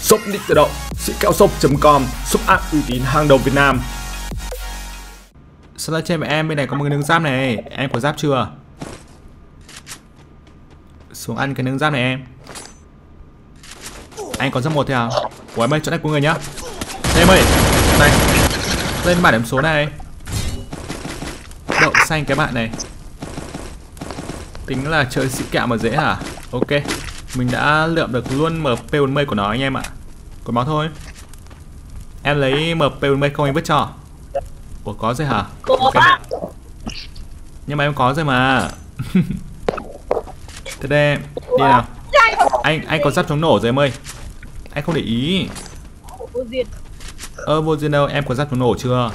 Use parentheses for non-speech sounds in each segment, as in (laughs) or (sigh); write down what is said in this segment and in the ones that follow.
Shop nick tự động, sĩ kẹo shop.com, shop app uy tín hàng đầu Việt Nam. Sao trên em bên này có một cái nướng giáp này. Em có giáp chưa? Xuống ăn cái nướng giáp này em. Anh có giáp một thế à Ủa em ơi chỗ này có người nhá. Em ơi Này Lên bản điểm số này. Đậu xanh cái bạn này. Tính là chơi sĩ kẹo mà dễ hả? Ok. Mình đã lượm được luôn MP40 của nó anh em ạ. Còn máu thôi. Em lấy MP40 không anh vứt cho? Ủa có rồi hả? Có. Ok. Nhưng mà em có rồi mà. (laughs) Thế đây Đi nào. Anh anh có giáp chống nổ rồi em ơi. Anh không để ý. Ơ vô duyên đâu em có giáp chống nổ chưa?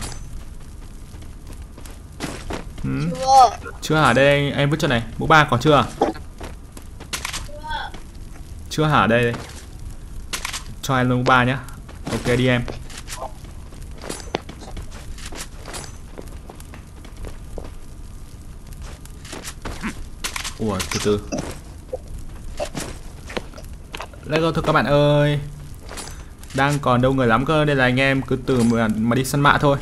Hmm? Chưa. Chưa hả? Đây anh, anh vứt cho này. Mũ ba có chưa chưa hả? Đây, đây. Cho em luôn ba nhá. Ok đi em. Ủa từ từ. Let's go thôi các bạn ơi. Đang còn đâu người lắm cơ đây là anh em cứ từ mà, mà đi săn mạ thôi.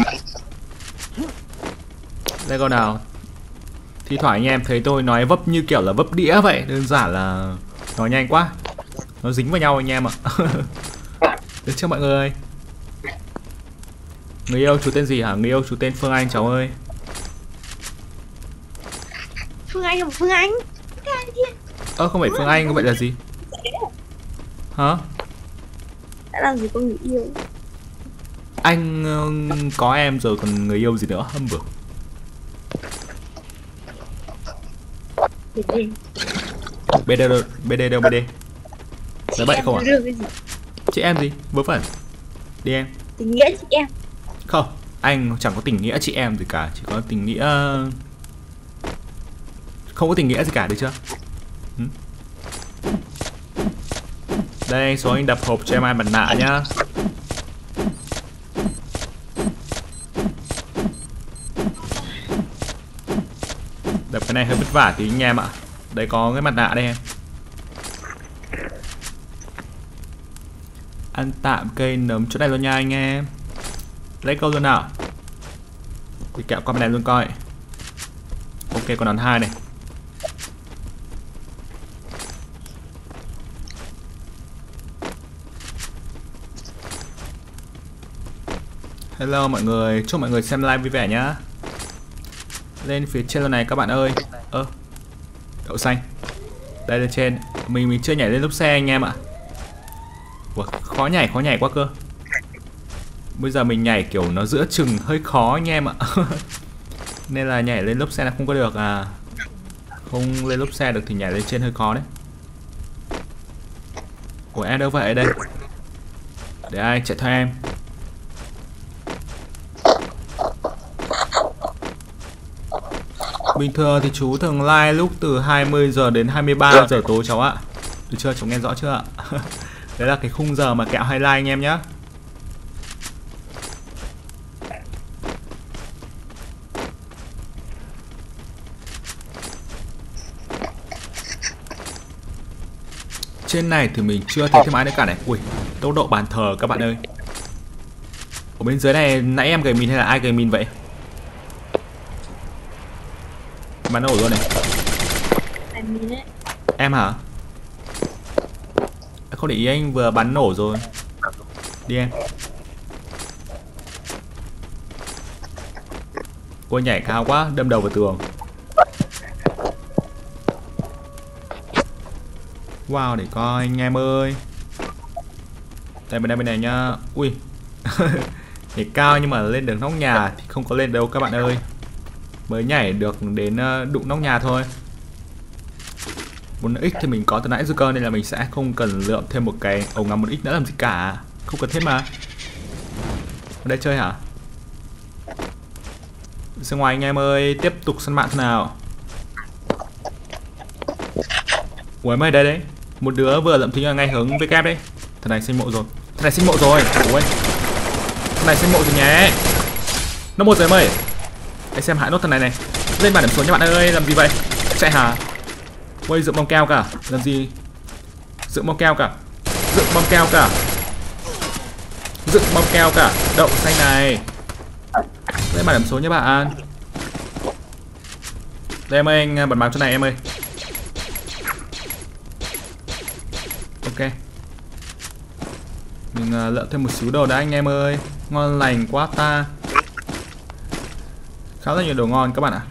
Let's go nào? Thi thoảng anh em thấy tôi nói vấp như kiểu là vấp đĩa vậy Đơn giản là nói nhanh quá. Nó dính vào nhau anh em ạ. (laughs) Được chưa mọi người? Người yêu chú tên gì hả? Người yêu chú tên Phương Anh cháu ơi. Phương Anh Phương Anh? Cái anh kia. Ơ không phải Phương Anh, vậy là gì? Hả? Đã làm gì có người yêu? Anh ờ, có em rồi còn người yêu gì nữa? Hâm đi. BD đâu, BD đâu BD Nói bậy không ạ? Gì? Chị em gì? Vớ vẩn. Đi em. Tình nghĩa chị em. Không, anh chẳng có tình nghĩa chị em gì cả Chỉ có tình nghĩa Không có tình nghĩa gì cả được chưa? Hử? Đây anh xuống anh đập hộp cho em ai mặt nạ nhá. Đập cái này hơi vất vả tí anh em ạ. Đây có cái mặt nạ đây em Ăn tạm cây nấm chỗ này luôn nha anh em. Lấy câu luôn nào. Thì kẹo con này luôn coi. Ok còn đòn hai này. Hello mọi người chúc mọi người xem live vui vẻ nhá. Lên phía trên lần này các bạn ơi. Ơ đậu xanh. Đây lên trên. Mình mình chưa nhảy lên lúc xe anh em ạ. Ủa, khó nhảy khó nhảy quá cơ. Bây giờ mình nhảy kiểu nó giữa chừng, hơi khó anh em ạ. (laughs) Nên là nhảy lên lốp xe là không có được à. Không lên lốp xe được thì nhảy lên trên hơi khó đấy. Ủa em đâu vậy? Đây. Để ai? Chạy theo em. Bình thường thì chú thường like lúc từ 20 giờ đến 23 giờ tối, cháu ạ. Được chưa? Cháu nghe rõ chưa ạ? (laughs) Đấy là cái khung giờ mà kẹo hay like anh em nhé Trên này thì mình chưa thấy thêm ai nữa cả này. Ui, tốc độ bàn thờ các bạn ơi. Ở bên dưới này nãy em gầy mình hay là ai gầy mình vậy? Bắn nổ luôn này. Em hả không để ý anh vừa bắn nổ rồi. Đi em cô nhảy cao quá, đâm đầu vào tường. Wow để coi anh em ơi. Đây bên đây bên này nhá. Ui. (laughs) Nhảy cao nhưng mà lên được nóc nhà Thì không có lên đâu các bạn ơi. Mới nhảy được đến ờ, đụng nóc nhà thôi. 4x thì mình có từ nãy rồi cơ Nên là mình sẽ không cần lượm thêm một cái ống ngắm 1x nữa làm gì cả. Không cần thiết mà. Ở đây chơi hả? Ra ngoài anh em ơi, Tiếp tục săn mạng thế nào. Ủa, em ơi, đây đấy Một đứa vừa lượm thính ở ngay hướng với kép đấy. Thằng này sinh mộ rồi. Thằng này sinh mộ rồi. Ui Thằng này sinh mộ rồi nhé. Nó một rồi em ơi. Hãy xem hại nốt thằng này này. Lên bản điểm số nha bạn ơi, Làm gì vậy? Chạy hả? Quay dựng bom keo cả. Làm gì? Dựng bom keo cả. Dựng bom keo cả. Dựng bom keo cả. Đậu xanh này. Đây bản điểm số nhé bạn. Đây em ơi anh à, bật báo chỗ này em ơi. Ok. Mình à, uh, lượm thêm một xíu đồ đã anh em ơi. Ngon lành quá ta. Khá là nhiều đồ ngon các bạn ạ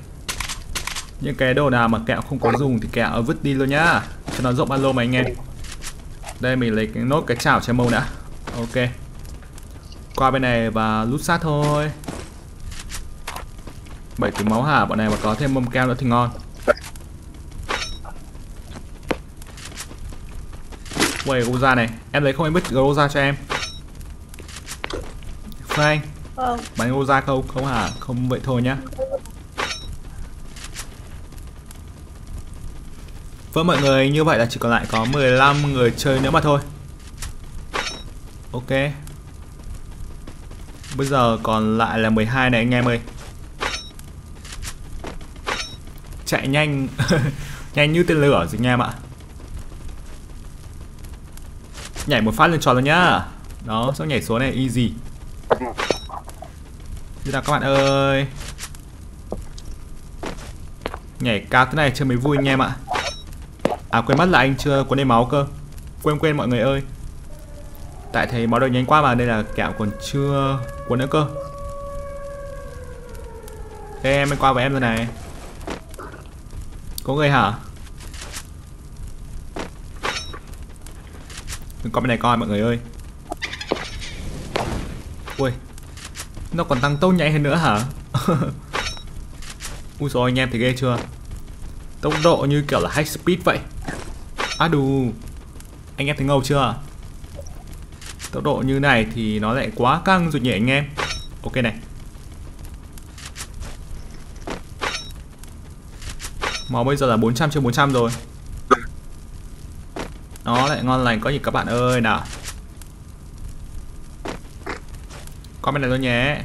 những cái đồ nào mà kẹo không có dùng thì kẹo vứt đi luôn nhá. Cho nó rộng ba lô mà anh em. Đây mình lấy cái nốt cái chảo che mâu đã. Ok. Qua bên này và lút sát thôi. Bảy túi máu hả? Bọn này mà có thêm mâm keo nữa thì ngon. Uầy, Goza này. Em lấy không em biết Goza cho em? Frank. Không. Bắn Goza không? Không hả? Không vậy thôi nhá Vâng mọi người, như vậy là chỉ còn lại có 15 người chơi nữa mà thôi. Ok. Bây giờ còn lại là 12 này anh em ơi. Chạy nhanh. (laughs) Nhanh như tên lửa rồi anh em ạ. Nhảy một phát lên tròn luôn nhá. Đó, xong nhảy xuống này easy. Như nào các bạn ơi? Nhảy cao thế này chơi mới vui anh em ạ. À quên mất là anh chưa cuốn đầy máu cơ. Quên quên, mọi người ơi. Tại thấy máu đầu nhanh quá mà đây là kẹo còn chưa cuốn nữa cơ. Ê, em qua với em rồi này. Có người hả? Đừng có bên này coi, mọi người ơi. Ui, Nó còn tăng tốc nhanh hơn nữa hả? (laughs) Ui rồi anh em thì ghê chưa? Tốc độ như kiểu là high speed vậy. À đù. Anh em thấy ngầu chưa? Tốc độ như này thì nó lại quá căng rồi nhỉ anh em. Ok này. Máu bây giờ là 400 trên 400 rồi. Nó lại ngon lành có gì các bạn ơi. Nào. Comment này thôi nhé.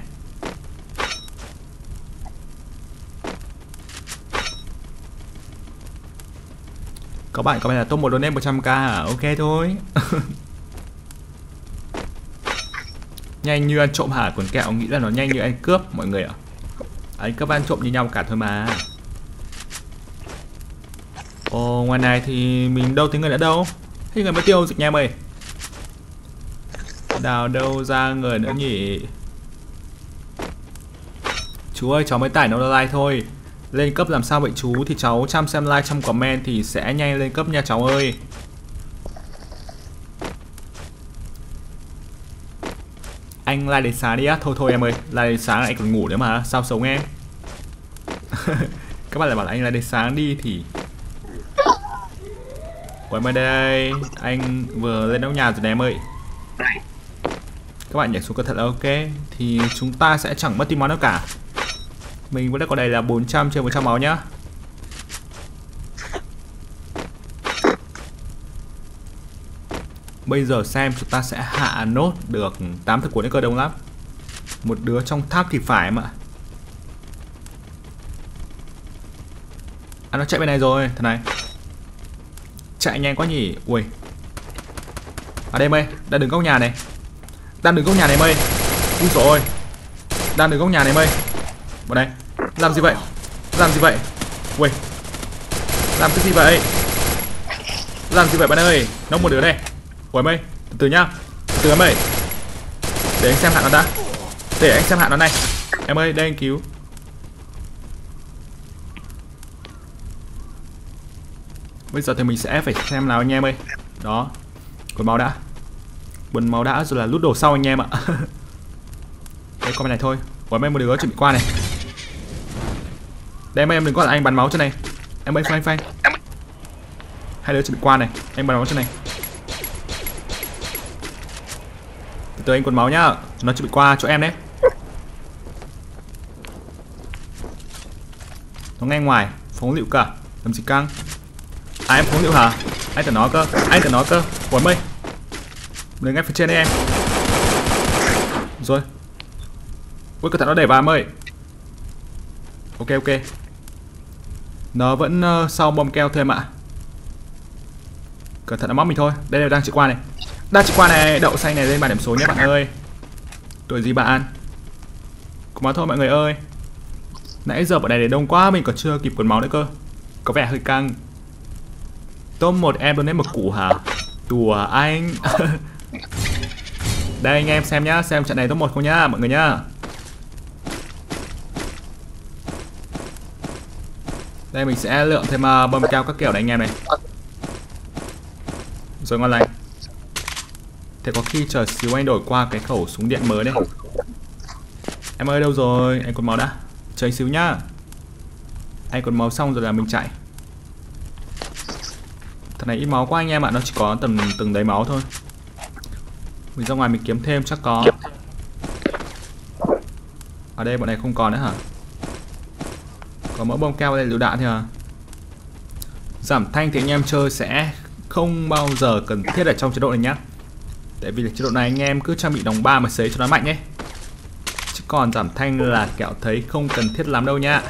Các bạn có phải là top 1 donate 100k à? Ok thôi. (laughs) Nhanh như ăn trộm hả? Còn kẹo, nghĩ là nó nhanh như ăn cướp, mọi người ạ. Anh cướp ăn trộm như nhau cả thôi mà. Ồ, ngoài này thì mình đâu thấy người nữa đâu? Thế người mới tiêu dịch nha mày. Đào đâu ra người nữa nhỉ? Chú ơi, cháu mới tải nó like thôi lên cấp làm sao vậy chú Thì cháu chăm xem like, chăm comment Thì sẽ nhanh lên cấp nha cháu ơi. Anh like đến sáng đi á. Thôi thôi em ơi, Like đến sáng anh còn ngủ nữa mà, Sao sống em? (laughs) Các bạn lại bảo là anh like đến sáng đi thì Ủa em ơi đây, Anh vừa lên nóc nhà rồi nè em ơi. Các bạn nhảy xuống cẩn thận là ok. Thì chúng ta sẽ chẳng mất tim máu đâu cả mình vẫn đã có đầy là 400 trên 100 máu nhá. Bây giờ xem chúng ta sẽ hạ nốt được 8 thực cuốn cơ đông lắm. Một đứa trong tháp thì phải mà À nó chạy bên này rồi, thằng này. Chạy nhanh quá nhỉ. Ui. À đây mây, đang đứng góc nhà này. Đang đứng góc nhà này mây. Úi dồi ôi. Đang đứng góc nhà này mây. Vào đây. Làm gì vậy? Làm gì vậy? Ui Làm cái gì vậy? Làm gì vậy bạn ơi? Nó một đứa này. Ui mây Từ từ nhá. Từ từ mày Để anh xem hạn nó đã. Để anh xem hạn nó này. Em ơi, đây anh cứu. Bây giờ thì mình sẽ phải xem nào anh em ơi. Đó. Quần máu đã. Quần máu đã rồi là lút đồ sau anh em ạ. (laughs) Đây, con này thôi. Ủa em một đứa chuẩn bị qua này. Đây em em đừng có là anh bắn máu cho này. Em ơi phanh phanh. Hai đứa chuẩn bị qua này. Anh bắn máu cho này. Từ từ anh quần máu nhá. Nó chuẩn bị qua chỗ em đấy. Nó ngay ngoài. Phóng liệu cả Làm gì căng? À em phóng liệu hả? Anh tưởng nó cơ. Anh tưởng nó cơ. Ủa mây Đừng ngay phía trên đây em. Rồi. Ui cẩn thận nó đẩy vào em ơi. Ok ok nó vẫn uh, sau bom keo thêm ạ. Cẩn thận nó móc mình thôi. Đây là đang chạy qua này. Đang chạy qua này Đậu xanh này lên bàn điểm số nhé bạn ơi. Tuổi gì bạn? Cũng máu thôi mọi người ơi. Nãy giờ bọn này để đông quá mình còn chưa kịp quần máu nữa cơ. Có vẻ hơi căng. Tôm một em donate một củ hả? Đùa anh. (laughs) Đây anh em xem nhá Xem trận này top một không nhá mọi người nhá. Đây mình sẽ lượng thêm uh, bơm cao các kiểu này anh em này. Rồi ngon lành. Thế có khi chờ xíu anh đổi qua cái khẩu súng điện mới đấy. Em ơi đâu rồi? Anh còn máu đã. Chờ anh xíu nhá. Anh còn máu xong rồi là mình chạy. Thằng này ít máu quá anh em ạ. Nó chỉ có tầm từng đấy máu thôi. Mình ra ngoài mình kiếm thêm chắc có. Ở đây bọn này không còn nữa hả? Có mỡ bom keo đây lựu đạn thôi à Giảm thanh thì anh em chơi sẽ không bao giờ cần thiết ở trong chế độ này nhá. Tại vì là chế độ này anh em cứ trang bị đồng ba mà xế cho nó mạnh ấy. Chứ còn giảm thanh là kẹo thấy không cần thiết lắm đâu nha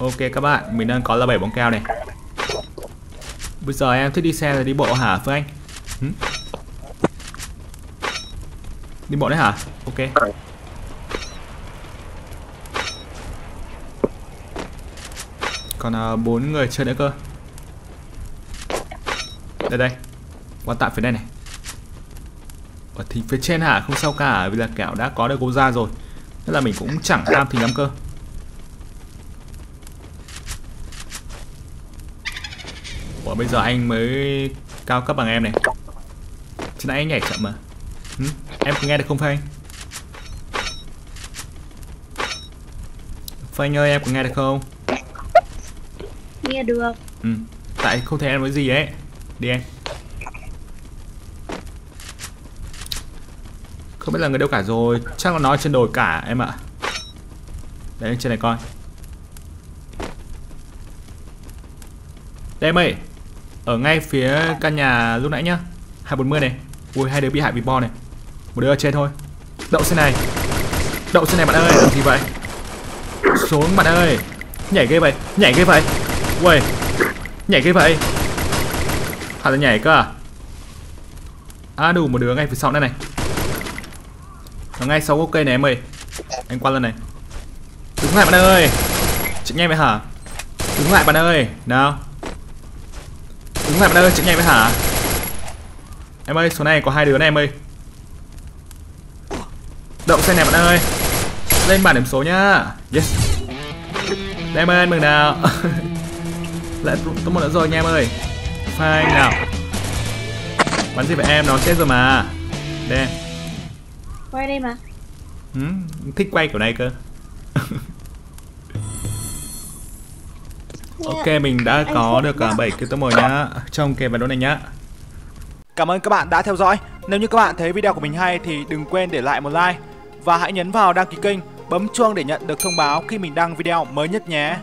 Ok các bạn, mình đang có là 7 bóng keo này. Bây giờ em thích đi xe rồi đi bộ hả Phương Anh? Đi bộ đấy hả? Ok. Ờ. Còn uh, người chơi nữa cơ Đây đây Quan tạm phía đây này Ở thì phía trên hả? Không sao cả Vì là kẻo đã có được cô ra rồi tức là mình cũng chẳng tham thì lắm cơ Ủa bây giờ anh mới cao cấp bằng em này Chứ nãy anh nhảy chậm mà ừ? Em có nghe được không Phanh? Phanh ơi em có nghe được không? Nghe được. Ừ Tại không thấy ăn với gì ấy. Đi em. Không biết là người đâu cả rồi. Chắc là nói trên đồi cả em ạ. Đấy, trên này coi. Đây em ơi, Ở ngay phía căn nhà lúc nãy nhá. 240 này. Ui, hai đứa bị hại vì bo này. Một đứa ở trên thôi. Đậu xe này. Đậu xe này bạn ơi làm gì vậy? Xuống bạn ơi. Nhảy ghê vậy, Nhảy ghê vậy. Uầy, Nhảy cái vậy? Hả là nhảy cơ à? À đủ một đứa ngay phía sau đây này. Nó ngay sau gốc cây này em ơi. Anh qua lần này. Đứng lại bạn ơi. Chị nhanh vậy hả? Đứng lại bạn ơi. Nào. Đứng lại bạn ơi chị nhanh vậy hả? Em ơi, số này có hai đứa này em ơi. Động xe này bạn ơi. Lên bảng điểm số nhá. Yes. Đây em ơi anh mừng nào. (laughs) Lại tốt một nữa rồi nha em ơi. Fine nào? Bắn gì vậy em nó chết rồi mà. Đây. Em Quay đây mà. Ừ, Thích quay kiểu này cơ. Ok mình đã có được cả 7 cái top 10 nhá. Trong cái bản đấu này nhá. Cảm ơn các bạn đã theo dõi. Nếu như các bạn thấy video của mình hay thì đừng quên để lại một like và hãy nhấn vào đăng ký kênh, bấm chuông để nhận được thông báo khi mình đăng video mới nhất nhé.